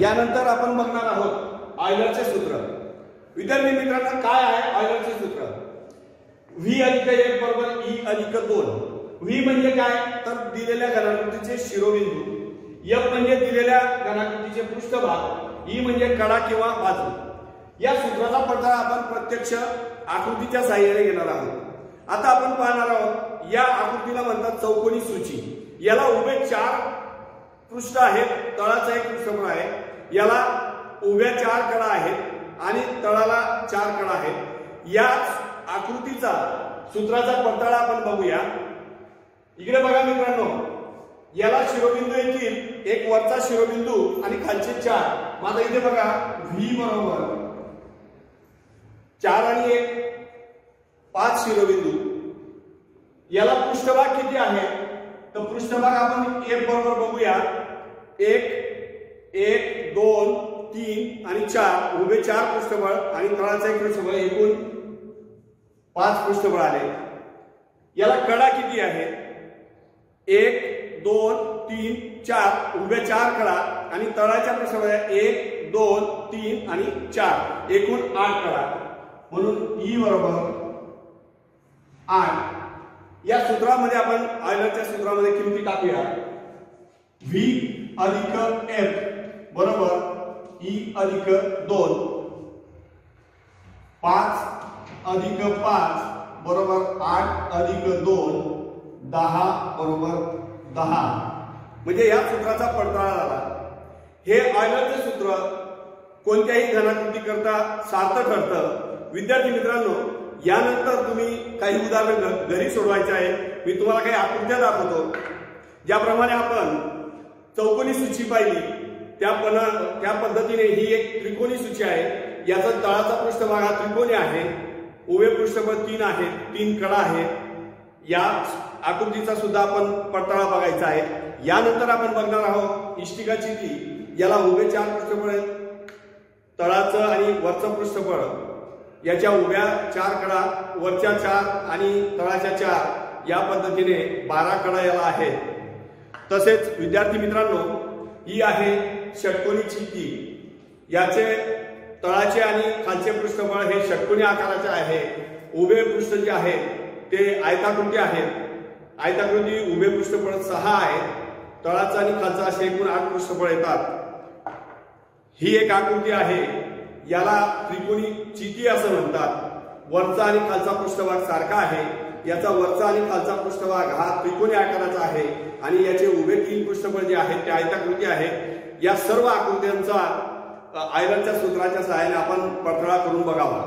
यानंतर आपण बघणार आहोत ऑयलरचे सूत्र. विद्यार्थी मित्रांनो काय आहे ऑयलरचे सूत्र? व्ही अधिक एक बरोबर ई अधिक दोन. व्ही म्हणजे काय? तर दिलेल्या घनाकृतीचे शिरोबिंदू. एफ म्हणजे दिलेल्या घनाकृतीचे पृष्ठभाग. ई म्हणजे कडा किंवा बाजू. या सूत्राचा पडताळा आपण प्रत्यक्ष आकृतीच्या साह्याने घेणार आहोत. आता आपण पाहणार आहोत या आकृतीला म्हणतात चौकोनी सूची. याला उभे चार पृष्ठ आहेत तळाचा एक पृष्ठभाग आहे. याला उभ्या चार कडा आहेत आणि तळाला चार कडा आहेत. याच आकृतीचा सूत्राचा पडताळा आपण बघूया. इकडे बघा मित्रांनो याला शिरोबिंदू येतील एक वरचा शिरोबिंदू आणि खालचे चार. माझा इथे बघा व्ही बरोबर. चार आणि एक पाच शिरोबिंदू. याला पृष्ठभाग किती आहे? तर पृष्ठभाग आपण एक बरोबर बघूया. एक एक दोन तीन आणि चार. उभे चार पृष्ठबळ आणि तळाचा एक पृष्ठबळ एकूण पाच पृष्ठबळ आले. याला कडा किती आहे? एक दोन तीन चार. उभ्या चार कडा आणि तळाच्या पृष्ठबळ एक दोन तीन आणि चार. एकूण आठ कडा. म्हणून ई बरोबर आठ. या सूत्रामध्ये आपण आयलरच्या सूत्रामध्ये किमती टाकूया. व्ही अधिक एफ. बरोबर? ई अधिक दोन. पाच अधिक पाच बरोबर आठ अधिक दोन दहा बरोबर दहा. म्हणजे या सूत्राचा पडताळा झाला. हे ऑयलरचे सूत्र कोणत्याही घनाकृती करता सार्थ ठरतं. विद्यार्थी मित्रांनो यानंतर तुम्ही काही उदाहरण घरी सोडवायचे आहे. मी तुम्हाला काही आकृत्या दाखवतो. ज्याप्रमाणे आपण चौकोनी सूची पाहिली. त्या पण त्या पद्धतीने ही एक त्रिकोणी सूची आहे. याचा तळाचा पृष्ठभाग हा त्रिकोणी आहे. उभे पृष्ठभाग तीन आहे तीन कडा आहे या आकृतीचा सुद्धा आपण पडताळा बघायचा आहे. यानंतर आपण बघणार आहोत इष्टिकाची ती. याला उभे चार पृष्ठबळ आहेत. तळाचं आणि वरचं पृष्ठबळ याच्या उभ्या चार कडा वरच्या चार आणि तळाच्या चार या पद्धतीने बारा कडा याला आहेत. तसेच विद्यार्थी मित्रांनो ही आहे षटकोनी चित्ती याचे तळाचे आणि खालचे पृष्ठबळ हे षटकोनी आकाराचे आहे. उभे पृष्ठ जे आहे ते आयताकृती आहेत आयताकृती उभे पृष्ठबळ सहा आहेत तळाचा आणि खालचा असे एकूण आठ पृष्ठबळ येतात. ही एक आकृती आहे. याला त्रिकोणी चिती असं म्हणतात. वरचा आणि खालचा पृष्ठभाग सारखा आहे. याचा वरचा आणि खालचा पृष्ठभाग हा त्रिकोणी आकाराचा आहे आणि याचे उभे तीन पृष्ठफळ जे आहेत ते आयताकृती आहेत. या सर्व आकृत्यांचा आयरनच्या सूत्राच्या सहाय्याने आपण पडथळा करून बघावा.